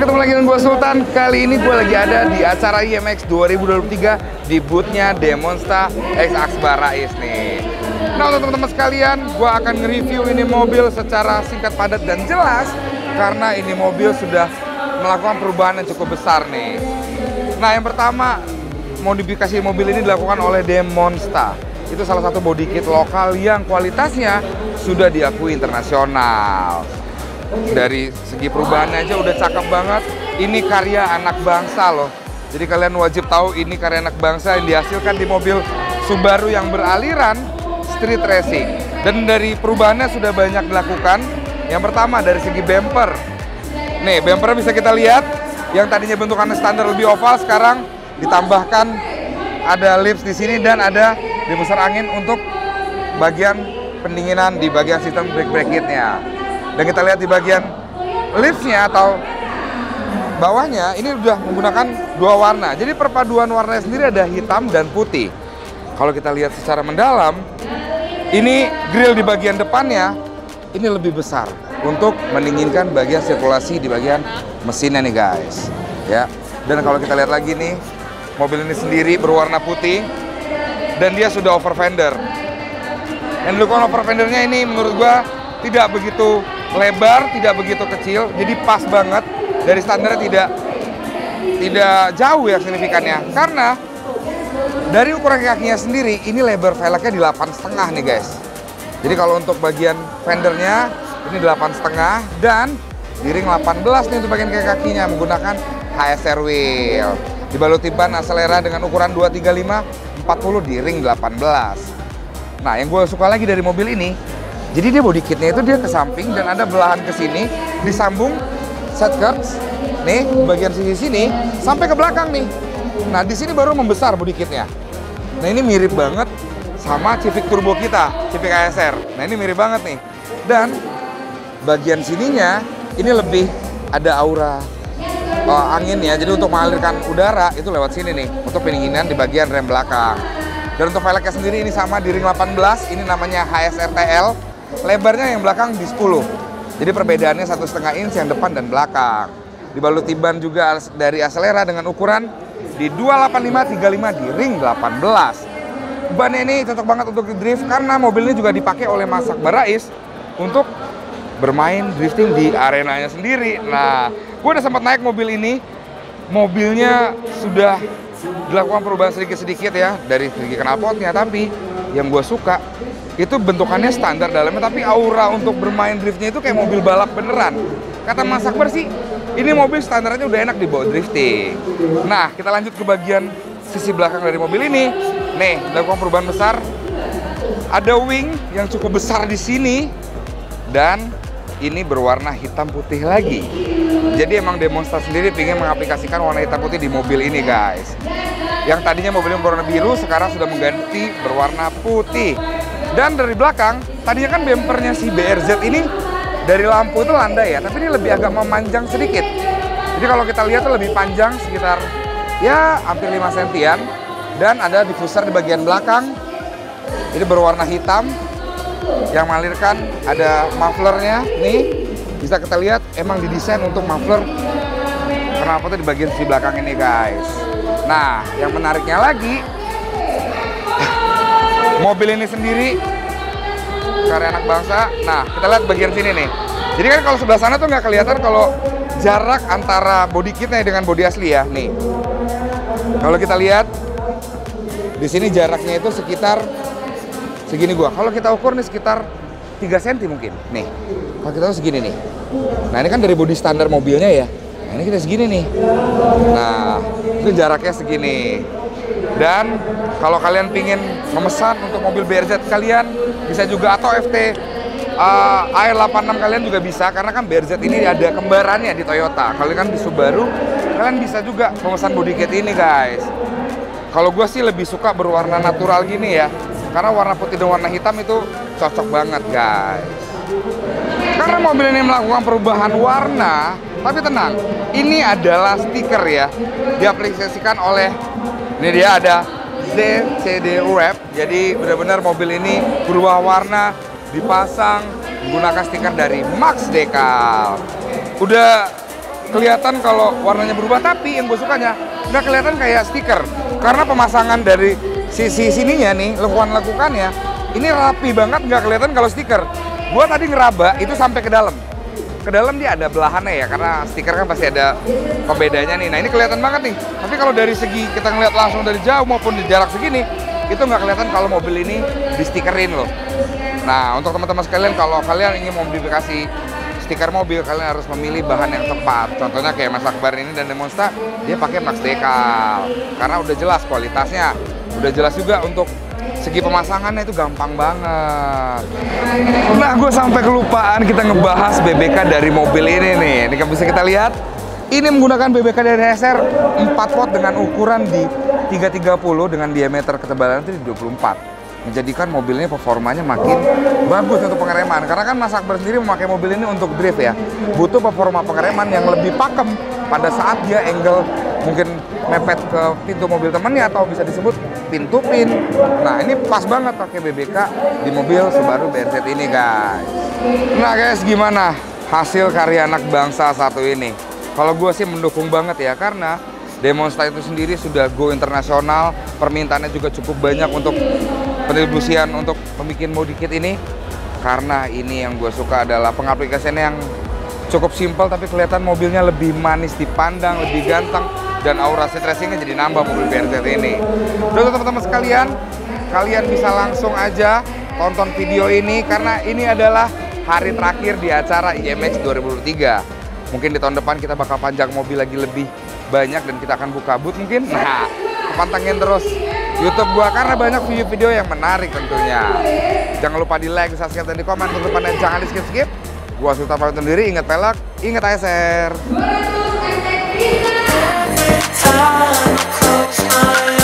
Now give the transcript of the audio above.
ketemu lagi dengan Sultan. Kali ini gue lagi ada di acara IMX 2023 Di boothnya Demonstra X Akbar Rais nih Nah untuk teman-teman sekalian, gue akan nge-review ini mobil secara singkat, padat, dan jelas. Karena ini mobil sudah melakukan perubahan yang cukup besar nih. Nah yang pertama, modifikasi mobil ini dilakukan oleh Demonstra Itu salah satu body kit lokal yang kualitasnya sudah diakui internasional. Dari segi perubahannya aja udah cakep banget. Ini karya anak bangsa loh. Jadi kalian wajib tahu ini karya anak bangsa yang dihasilkan di mobil Subaru yang beraliran street racing. Dan dari perubahannya sudah banyak dilakukan. Yang pertama dari segi bumper. Nih, bumper bisa kita lihat yang tadinya bentukannya standar lebih oval sekarang ditambahkan ada lips di sini dan ada diffuser angin untuk bagian pendinginan di bagian sistem brake kitnya. Dan kita lihat di bagian lipsnya atau bawahnya ini udah menggunakan dua warna. Jadi perpaduan warnanya sendiri ada hitam dan putih. Kalau kita lihat secara mendalam, ini grill di bagian depannya ini lebih besar untuk mendinginkan bagian sirkulasi di bagian mesinnya nih guys. Ya. Dan kalau kita lihat lagi nih, mobil ini sendiri berwarna putih dan dia sudah over fender. Yang dilakukan over fendernya ini menurut gua tidak begitu lebar, tidak begitu kecil, jadi pas banget dari standarnya tidak tidak jauh ya signifikannya. Karena dari ukuran kakinya sendiri ini lebar velgnya di 8,5 nih guys. Jadi kalau untuk bagian fendernya ini 8,5 dan di ring 18 nih untuk bagian kaki kakinya menggunakan HSR wheel. Dibaluti ban aselera dengan ukuran 235 40 di ring 18. Nah, yang gue suka lagi dari mobil ini, jadi dia body kitnya itu dia ke samping dan ada belahan ke sini, disambung set curbs, nih bagian sisi sini sampai ke belakang nih. Nah di sini baru membesar body kitnya. Nah ini mirip banget sama Civic Turbo kita, Civic ASR. Nah ini mirip banget nih. Dan bagian sininya ini lebih ada aura uh, angin ya. Jadi untuk mengalirkan udara itu lewat sini nih untuk pendinginan di bagian rem belakang. Dan untuk velgnya sendiri ini sama di ring 18, ini namanya HSRTL. Lebarnya yang belakang di 10. Jadi perbedaannya satu setengah inch yang depan dan belakang. Dibaluti ban juga dari Acelera dengan ukuran di 285 35 di ring 18. Ban ini cocok banget untuk di drift karena mobil ini juga dipakai oleh Mas Akbar untuk bermain drifting di arenanya sendiri. Nah, gue udah sempat naik mobil ini. Mobilnya sudah dilakukan perubahan sedikit-sedikit ya dari segi knalpotnya. Tapi yang gue suka itu bentukannya standar dalamnya tapi aura untuk bermain driftnya itu kayak mobil balap beneran. Kata Mas Akbar ini mobil standarnya udah enak dibawa drifting. Nah, kita lanjut ke bagian sisi belakang dari mobil ini. Nih, dilakukan perubahan besar. Ada wing yang cukup besar di sini dan ini berwarna hitam putih lagi. Jadi emang Demonstra sendiri ingin mengaplikasikan warna hitam putih di mobil ini guys. Yang tadinya mobilnya berwarna biru sekarang sudah mengganti berwarna putih. Dan dari belakang, tadinya kan bumpernya si BRZ ini dari lampu itu landai ya, tapi ini lebih agak memanjang sedikit. Jadi kalau kita lihat tuh lebih panjang sekitar ya hampir 5 sentian dan ada diffuser di bagian belakang. Ini berwarna hitam yang mengalirkan ada mufflernya nih bisa kita lihat emang didesain untuk muffler kenapa tuh di bagian sisi belakang ini guys nah yang menariknya lagi mobil ini sendiri karya anak bangsa nah kita lihat bagian sini nih jadi kan kalau sebelah sana tuh nggak kelihatan kalau jarak antara body kitnya dengan body asli ya nih kalau kita lihat di sini jaraknya itu sekitar segini gua. Kalau kita ukur nih sekitar 3 cm mungkin. Nih. Kalau kita segini nih. Nah, ini kan dari bodi standar mobilnya ya. Nah, ini kita segini nih. Nah, itu jaraknya segini. Dan kalau kalian pingin memesan untuk mobil BRZ kalian bisa juga atau FT uh, AR86 kalian juga bisa karena kan BRZ ini ada kembarannya di Toyota. Kalau kan di Subaru kalian bisa juga memesan body kit ini guys. Kalau gue sih lebih suka berwarna natural gini ya, karena warna putih dan warna hitam itu cocok banget guys. Karena mobil ini melakukan perubahan warna, tapi tenang, ini adalah stiker ya. Diaplikasikan oleh ini dia ada ZCD Wrap. Jadi benar-benar mobil ini berubah warna, dipasang menggunakan stiker dari Max Decal. Udah kelihatan kalau warnanya berubah, tapi yang gue sukanya nggak kelihatan kayak stiker. Karena pemasangan dari sisi sininya nih, lekukan-lekukannya, ini rapi banget nggak kelihatan kalau stiker. Gua tadi ngeraba itu sampai ke dalam. Ke dalam dia ada belahannya ya, karena stiker kan pasti ada pembedanya nih. Nah ini kelihatan banget nih. Tapi kalau dari segi kita ngeliat langsung dari jauh maupun di jarak segini, itu nggak kelihatan kalau mobil ini di stikerin loh. Nah untuk teman-teman sekalian, kalau kalian ingin modifikasi stiker mobil, kalian harus memilih bahan yang tepat. Contohnya kayak Mas Akbar ini dan Demonsta, dia pakai Max Decal. Karena udah jelas kualitasnya. Udah jelas juga untuk segi pemasangannya itu gampang banget. Nah, gue sampai kelupaan kita ngebahas BBK dari mobil ini nih. Ini kan bisa kita lihat. Ini menggunakan BBK dari SR 4 pot dengan ukuran di 330 dengan diameter ketebalan itu di 24 menjadikan mobil ini performanya makin bagus untuk pengereman karena kan Mas Akbar sendiri memakai mobil ini untuk drift ya butuh performa pengereman yang lebih pakem pada saat dia angle mungkin mepet ke pintu mobil temannya atau bisa disebut pintu pin. Nah ini pas banget pakai BBK di mobil Subaru BRZ ini guys. Nah guys gimana hasil karya anak bangsa satu ini? Kalau gue sih mendukung banget ya karena Demonstra itu sendiri sudah go internasional, permintaannya juga cukup banyak untuk pendistribusian untuk pembikin modi kit ini. Karena ini yang gue suka adalah pengaplikasiannya yang cukup simpel tapi kelihatan mobilnya lebih manis dipandang, lebih ganteng dan aura street racingnya jadi nambah mobil BRZ ini. Udah teman-teman sekalian, kalian bisa langsung aja tonton video ini karena ini adalah hari terakhir di acara IMX 2023. Mungkin di tahun depan kita bakal panjang mobil lagi lebih banyak dan kita akan buka booth mungkin. Nah, pantengin terus YouTube gua karena banyak video-video yang menarik tentunya. Jangan lupa di like, subscribe, dan di komen. Untuk jangan di skip-skip. Gua Sultan pamit sendiri, ingat pelak, ingat ASR. time I close my eyes